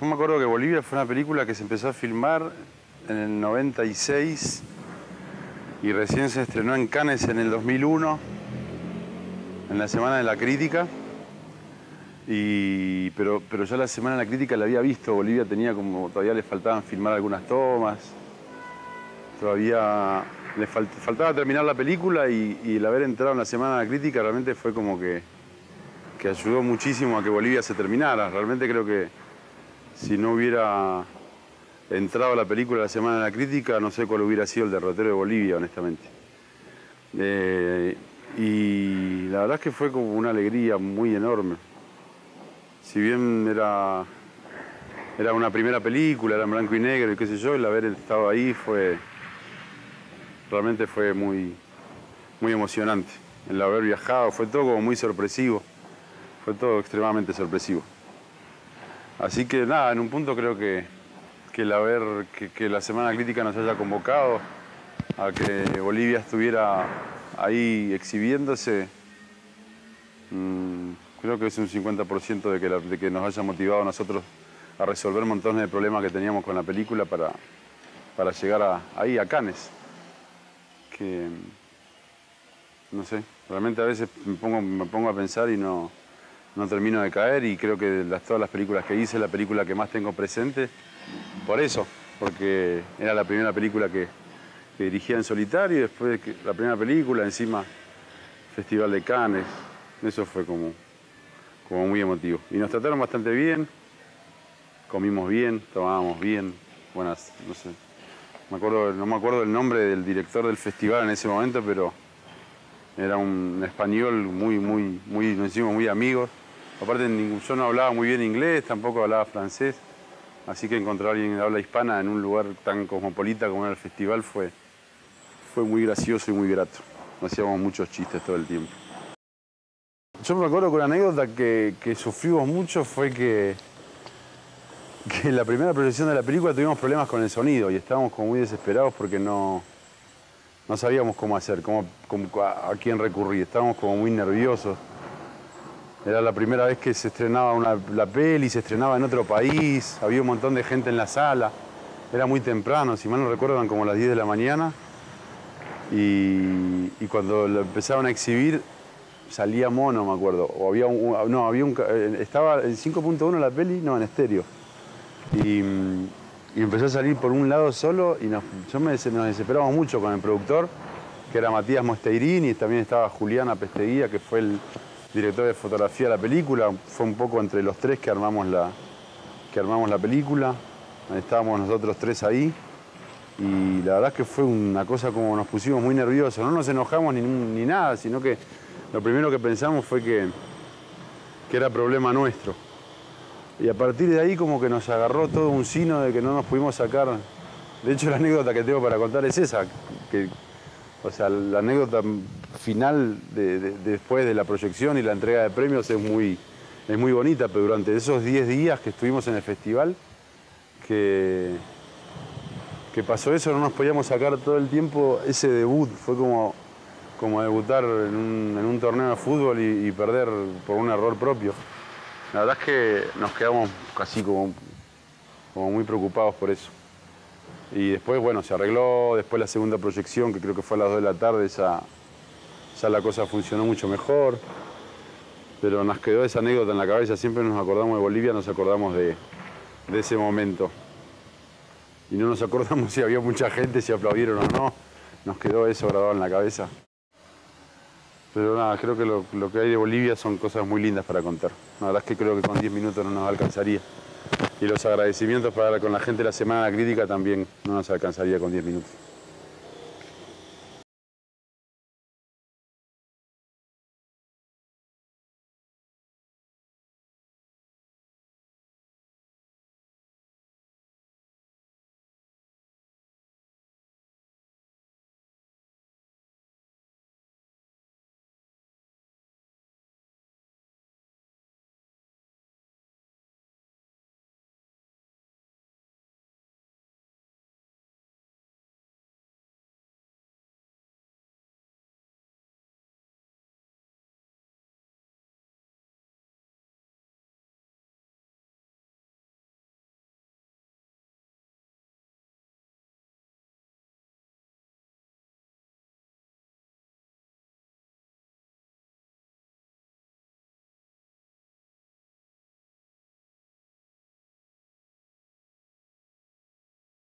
Yo me acuerdo que Bolivia fue una película que se empezó a filmar en el 96 y recién se estrenó en Cannes en el 2001, en la Semana de la Crítica. Y, pero, pero yo la Semana de la Crítica la había visto, Bolivia tenía como, todavía le faltaban filmar algunas tomas, todavía le faltaba terminar la película y, y, el haber entrado en la Semana de la Crítica realmente fue como que, que ayudó muchísimo a que Bolivia se terminara. Realmente creo que si no hubiera entrado la película la Semana de la Crítica, no sé cuál hubiera sido el derrotero de Bolivia, honestamente. Eh, y la verdad es que fue como una alegría muy enorme. Si bien era, era una primera película, era en blanco y negro y qué sé yo, el haber estado ahí fue, realmente fue muy, muy emocionante. El haber viajado fue todo como muy sorpresivo, fue todo extremadamente sorpresivo. Así que nada, en un punto creo que, que el haber, que, la Semana Crítica nos haya convocado a que Bolivia estuviera ahí exhibiéndose, mmm, creo que es un 50% de que, la, de que nos haya motivado a nosotros a resolver montones de problemas que teníamos con la película para, para llegar a, ahí, a Cannes. Que, no sé, realmente a veces me pongo, me pongo a pensar y no, no termino de caer y creo que de todas las películas que hice, la película que más tengo presente, por eso, porque era la primera película que, que dirigía en solitario y después la primera película, encima Festival de Cannes, eso fue como, como muy emotivo. Y nos trataron bastante bien, comimos bien, tomábamos bien, buenas, no sé, me acuerdo, no me acuerdo el nombre del director del festival en ese momento, pero era un español muy, muy, muy, nos hicimos muy amigos. Aparte, yo no hablaba muy bien inglés, tampoco hablaba francés, así que encontrar a alguien de habla hispana en un lugar tan cosmopolita como era el festival fue, fue muy gracioso y muy grato. Hacíamos muchos chistes todo el tiempo. Yo me acuerdo con una anécdota que, que sufrimos mucho fue que, que en la primera proyección de la película tuvimos problemas con el sonido y estábamos como muy desesperados porque no, no sabíamos cómo hacer, cómo, a, quién recurrir, estábamos como muy nerviosos. Era la primera vez que se estrenaba una, la peli, se estrenaba en otro país, había un montón de gente en la sala, era muy temprano, si mal no recuerdo eran como las 10 de la mañana y, cuando lo empezaron a exhibir salía mono, me acuerdo, o había un, no, había un, estaba en 5.1 la peli, no, en estéreo. Y, y, empezó a salir por un lado solo y nos, yo nos desesperamos mucho con el productor, que era Matías Mosteirini, y también estaba Juliana Pesteguía, que fue el director de fotografía de la película. Fue un poco entre los tres que armamos la, que armamos la película. Estábamos nosotros tres ahí. Y la verdad es que fue una cosa como nos pusimos muy nerviosos. No nos enojamos ni, ni nada, sino que lo primero que pensamos fue que, que era problema nuestro. Y a partir de ahí como que nos agarró todo un sino de que no nos pudimos sacar. De hecho la anécdota que tengo para contar es esa, que, o sea, la anécdota final de, de, de después de la proyección y la entrega de premios es muy, es muy bonita, pero durante esos 10 días que estuvimos en el festival, que, que pasó eso, no nos podíamos sacar todo el tiempo ese debut, fue como, como debutar en un, en un torneo de fútbol y perder por un error propio. La verdad es que nos quedamos casi como, muy preocupados por eso. Y después, bueno, se arregló, después la segunda proyección, que creo que fue a las 2 de la tarde, ya, ya la cosa funcionó mucho mejor. Pero nos quedó esa anécdota en la cabeza, siempre nos acordamos de Bolivia, nos acordamos de ese momento. Y no nos acordamos si había mucha gente, si aplaudieron o no. Nos quedó eso grabado en la cabeza. Pero nada, creo que lo, que hay de Bolivia son cosas muy lindas para contar. La verdad es que creo que con 10 minutos no nos alcanzaría. Y los agradecimientos para con la gente de la Semana Crítica también no nos alcanzaría con 10 minutos.